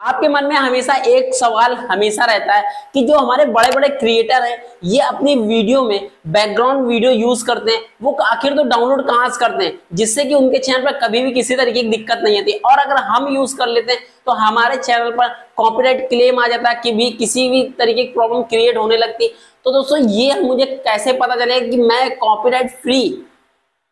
आपके मन में हमेशा एक सवाल हमेशा रहता है कि जो हमारे बड़े बड़े क्रिएटर हैं, ये अपनी वीडियो में बैकग्राउंड वीडियो यूज़ करते हैं, वो आखिर तो डाउनलोड कहाँ से करते हैं? जिससे कि उनके चैनल पर कभी भी किसी तरीके की दिक्कत नहीं आती। और अगर हम यूज़ कर लेते हैं तो हमारे चैनल पर कॉपीराइट क्लेम आ जाता है कि भी किसी भी तरीके की प्रॉब्लम क्रिएट होने लगती। तो दोस्तों, ये मुझे कैसे पता चलेगा कि मैं कॉपीराइट फ्री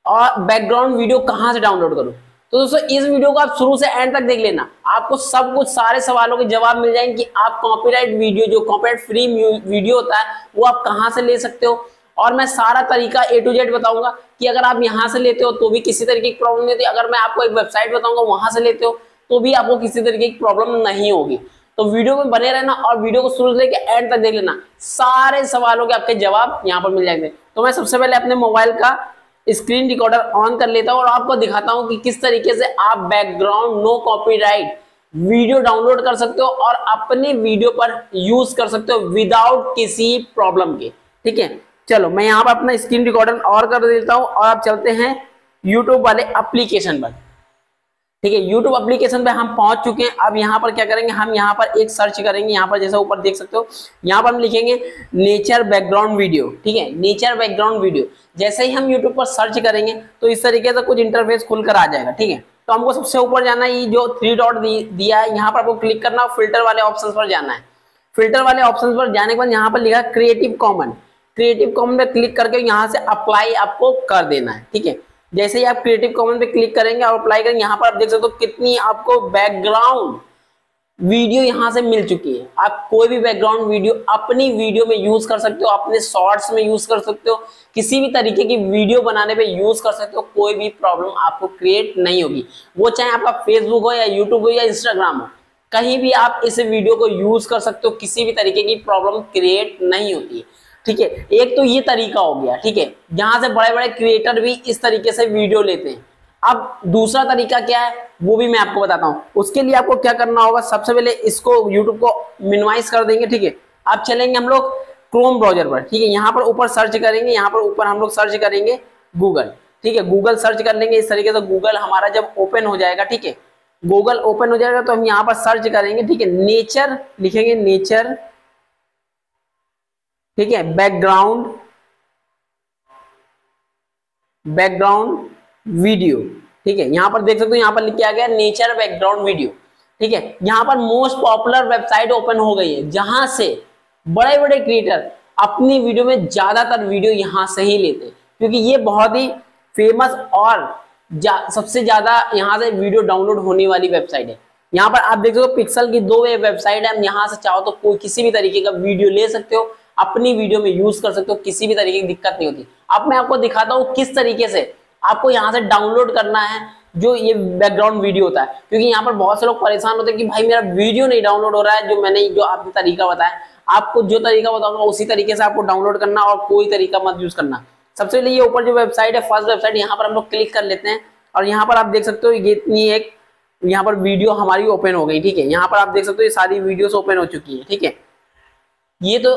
और बैकग्राउंड वीडियो कहाँ से डाउनलोड करूँ? तो दोस्तों, इस वीडियो को आप शुरू से एंड तक देख लेना। आपको सब कुछ, सारे सवालों के जवाब मिल जाएँगे कि आप कॉपीराइट वीडियो जो कॉपीराइट फ्री वीडियो होता है, वो आप कहाँ से ले सकते हो? और मैं सारा तरीका ए टू जेड बताऊँगा कि अगर आप यहाँ से लेते हो तो भी किसी तरीके की प्रॉब्लम नहीं होती। अगर मैं आपको एक वेबसाइट बताऊँगा, वहाँ से लेते हो तो भी आपको किसी तरीके की प्रॉब्लम नहीं होगी। तो वीडियो में बने रहना और वीडियो को शुरू से लेकर एंड तक देख लेना। सारे सवालों के आपके जवाब यहाँ पर मिल जाएँगे। तो मैं सबसे पहले अपने मोबाइल का स्क्रीन रिकॉर्डर ऑन कर लेता हूँ और आपको दिखाता हूँ कि किस तरीके से आप background no copyright video download कर सकते हो और अपने वीडियो पर यूज़ कर सकते हो विदाउट किसी प्रॉब्लम के। ठीक है? चलो, मैं यहाँ पर अपना स्क्रीन रिकॉर्डर ऑन कर देता हूँ और आप चलते हैं यूट्यूब वाले एप्लीकेशन पर। ठीक है यूट्यूब एप्लीकेशन पे हम पहुँच चुके हैं। अब यहाँ पर क्या करेंगे, हम यहाँ पर एक सर्च करेंगे। यहाँ पर जैसा ऊपर देख सकते हो, यहाँ पर हम लिखेंगे नेचर बैकग्राउंड वीडियो ठीक है नेचर बैकग्राउंड वीडियो जैसे ही हम यूट्यूब पर सर्च करेंगे तो इस तरीके से कुछ इंटरफेस खुलकर आ जाएगा। ठीक है तो हमको सबसे ऊपर जाना है जो थ्री डॉट दिया है, यहाँ पर आपको क्लिक करना फ़िल्टर वाले ऑप्शन पर जाना है। फ़िल्टर वाले ऑप्शन पर जाने के बाद यहाँ पर लिखा क्रिएटिव कॉमन क्रिएटिव कॉमन में क्लिक करके यहाँ से अप्लाई आपको कर देना है। ठीक है जैसे ही आप क्रिएटिव कॉमन पे क्लिक करेंगे और अप्लाई करेंगे, यहाँ पर आप देख सकते हो कितनी आपको बैकग्राउंड वीडियो यहाँ से मिल चुकी है। आप कोई भी बैकग्राउंड वीडियो अपनी वीडियो में यूज़ कर सकते हो, अपने शॉर्ट्स में यूज़ कर सकते हो, किसी भी तरीके की वीडियो बनाने पे यूज़ कर सकते हो, कोई भी प्रॉब्लम आपको क्रिएट नहीं होगी। वो चाहे आपका फेसबुक हो या यूट्यूब हो या इंस्टाग्राम हो, कहीं भी आप इस वीडियो को यूज़ कर सकते हो, किसी भी तरीके की प्रॉब्लम क्रिएट नहीं होती। है ठीक है, एक तो ये तरीका हो गया, ठीक है। जहाँ से बड़े बड़े क्रिएटर भी इस तरीके से वीडियो लेते हैं। अब दूसरा तरीका क्या है, वो भी मैं आपको बताता हूँ। उसके लिए आपको क्या करना होगा, सबसे पहले इसको यूट्यूब को मिनिमाइज कर देंगे, ठीक है। अब चलेंगे हम लोग क्रोम ब्राउज़र पर, ठीक है। यहाँ पर ऊपर सर्च करेंगे, यहाँ पर ऊपर हम लोग सर्च करेंगे गूगल ठीक है। गूगल सर्च कर लेंगे, इस तरीके से गूगल हमारा जब ओपन हो जाएगा, ठीक है। गूगल ओपन हो जाएगा तो हम यहाँ पर सर्च करेंगे, ठीक है। नेचर लिखेंगे नेचर ठीक है बैकग्राउंड बैकग्राउंड वीडियो ठीक है यहाँ पर देख सकते हो यहाँ पर लिख आ गया नेचर बैकग्राउंड वीडियो ठीक है यहाँ पर मोस्ट पॉपुलर वेबसाइट ओपन हो गई है जहाँ से बड़े बड़े क्रिएटर अपनी वीडियो में ज़्यादातर वीडियो यहाँ से ही लेते हैं क्योंकि ये बहुत ही फ़ेमस और जा, सबसे ज़्यादा यहाँ से वीडियो डाउनलोड होने वाली वेबसाइट है। यहाँ पर आप देख सकते हो पिक्सल की दो वेबसाइट है यहाँ से चाहो तो कोई किसी भी तरीके का वीडियो ले सकते हो अपनी वीडियो में यूज़ कर सकते हो, किसी भी तरीके की दिक्कत नहीं होती। अब मैं आपको दिखाता हूँ किस तरीके से आपको यहाँ से डाउनलोड करना है, जो ये बैकग्राउंड वीडियो होता है। क्योंकि यहाँ पर बहुत से लोग परेशान होते हैं कि भाई मेरा वीडियो नहीं डाउनलोड हो रहा है, जो मैंने जो आपने तरीका बताया, आपको जो तरीका बताऊँगा उसी तरीके से आपको डाउनलोड करना और कोई तरीका मत यूज़ करना। सबसे पहले ये ऊपर जो वेबसाइट है फ़र्स्ट वेबसाइट यहाँ पर हम लोग क्लिक कर लेते हैं और यहाँ पर आप देख सकते हो ये इतनी एक यहाँ पर वीडियो हमारी ओपन हो गई, ठीक है? यहाँ पर आप देख सकते हो ये सारी वीडियोस ओपन हो चुकी है, ठीक है? ये तो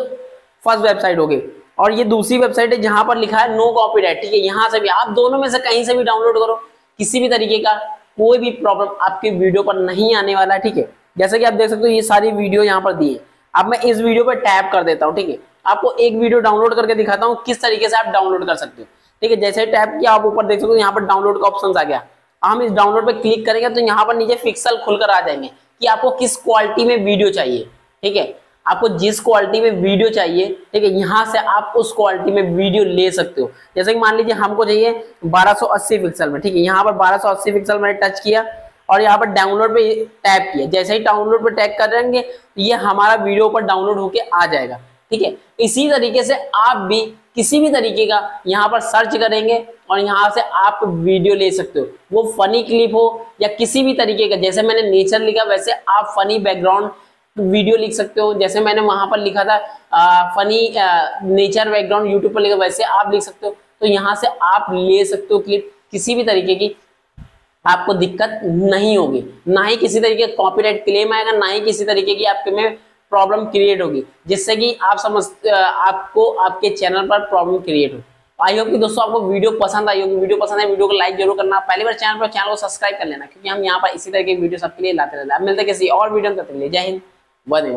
फ़र्स्ट वेबसाइट हो गई। और ये दूसरी वेबसाइट है जहाँ पर लिखा है नो कॉपीराइट, ठीक है? यहाँ से भी, आप दोनों में से कहीं से भी डाउनलोड करो, किसी भी तरीके का कोई भी प्रॉब्लम आपके वीडियो पर नहीं आने वाला है ठीक है? जैसे कि आप देख सकते हो, ये सारी वीडियो यहाँ पर दी है। अब मैं इस वीडियो पर टैप कर देता हूँ, ठीक है? आपको एक वीडियो डाउनलोड करके दिखाता हूँ, किस तरीके से आप डाउनलोड कर सकते हो, ठीक है? जैसे टैप किया, आप ऊपर देख सकते हो, यहाँ पर डाउनलोड का ऑप्शन आ गया। हम इस डाउनलोड पर क्लिक करेंगे तो यहाँ पर नीचे पिक्सल खुलकर आ जाएँगे कि आपको किस क्वालिटी में वीडियो चाहिए, ठीक है? आपको जिस क्वालिटी में वीडियो चाहिए, ठीक है, यहाँ से आप उस क्वालिटी में वीडियो ले सकते हो। जैसे कि मान लीजिए हमको चाहिए 1280 पिक्सल में, ठीक है, यहाँ पर 1280 पिक्सल मैंने टच किया और यहाँ पर डाउनलोड पे टैप किया। जैसे ही डाउनलोड पे टैप करेंगे, ये हमारा वीडियो पर डाउनलोड होके आ जाएगा, ठीक है। इसी तरीके से आप भी किसी भी तरीके का यहाँ पर सर्च करेंगे और यहाँ से आप वीडियो ले सकते हो। वो फनी क्लिप हो या किसी भी तरीके का, जैसे मैंने नेचर लिखा, वैसे आप फनी बैकग्राउंड वीडियो लिख सकते हो। जैसे मैंने वहाँ पर लिखा था आ, फनी नेचर बैकग्राउंड यूट्यूब पर लिखा वैसे आप लिख सकते हो। तो यहाँ से आप ले सकते हो क्लिप किसी भी तरीके की। आपको दिक्कत नहीं होगी। ना ही किसी तरीके का कॉपीराइट क्लेम आएगा ना ही किसी तरीके की आपके में प्रॉब्लम क्रिएट होगी। जिससे कि आप समझ आपको आपके चैनल पर प्रॉब्लम क्रिएट हो। आई होप कि दोस्तों आपको वीडियो पसंद आई होगी। वीडियो पसंद है वीडियो को लाइक ज़रूर करना। पहली बार चैनल पर चैनल को सब्सक्राइब कर लेना क्योंकि हम यहाँ पर इसी तरह की वीडियो सबके लिए लाते रहते हैं। मिलते किसी और वीडियो तक जय हिंद। Mano,